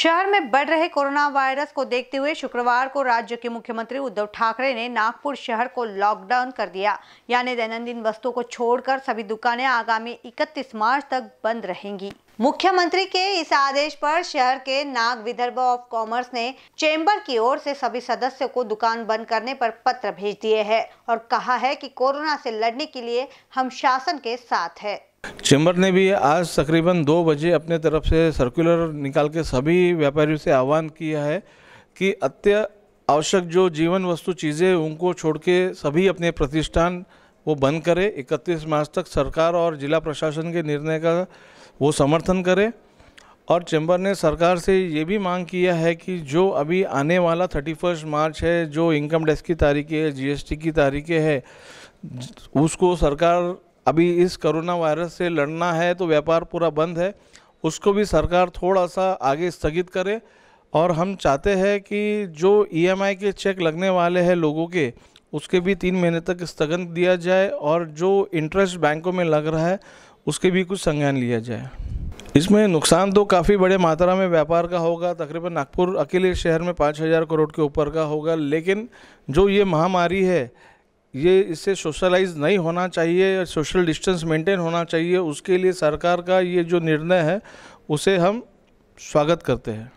शहर में बढ़ रहे कोरोना वायरस को देखते हुए शुक्रवार को राज्य के मुख्यमंत्री उद्धव ठाकरे ने नागपुर शहर को लॉकडाउन कर दिया। यानी दैनंदिन वस्तुओं को छोड़कर सभी दुकानें आगामी 31 मार्च तक बंद रहेंगी। मुख्यमंत्री के इस आदेश पर शहर के नाग विदर्भ ऑफ़ कॉमर्स ने चेंबर की ओर से सभी सदस्यों को दुकान बंद करने पर पत्र भेज दिए है और कहा है कि कोरोना से लड़ने के लिए हम शासन के साथ है। चैम्बर ने भी आज तकरीबन दो बजे अपने तरफ़ से सर्कुलर निकाल के सभी व्यापारियों से आह्वान किया है कि अत्य आवश्यक जो जीवन वस्तु चीज़ें उनको छोड़ के सभी अपने प्रतिष्ठान वो बंद करें। इकतीस मार्च तक सरकार और जिला प्रशासन के निर्णय का वो समर्थन करे। और चैम्बर ने सरकार से ये भी मांग किया है कि जो अभी आने वाला थर्टी फ़र्स्ट मार्च है, जो इनकम टैक्स की तारीखें है, जीएसटी की तारीखें है, उसको सरकार अभी इस कोरोना वायरस से लड़ना है तो व्यापार पूरा बंद है, उसको भी सरकार थोड़ा सा आगे स्थगित करे। और हम चाहते हैं कि जो ईएमआई के चेक लगने वाले हैं लोगों के, उसके भी तीन महीने तक स्थगन दिया जाए और जो इंटरेस्ट बैंकों में लग रहा है, उसके भी कुछ संज्ञान लिया जाए। इसमें नुकसान तो काफ़ी बड़े मात्रा में व्यापार का होगा, तकरीबन नागपुर अकेले शहर में पाँच हज़ार करोड़ के ऊपर का होगा, लेकिन जो ये महामारी है ये इससे सोशलाइज नहीं होना चाहिए सोशल डिस्टेंस मेंटेन होना चाहिए, उसके लिए सरकार का ये जो निर्णय है, उसे हम स्वागत करते हैं।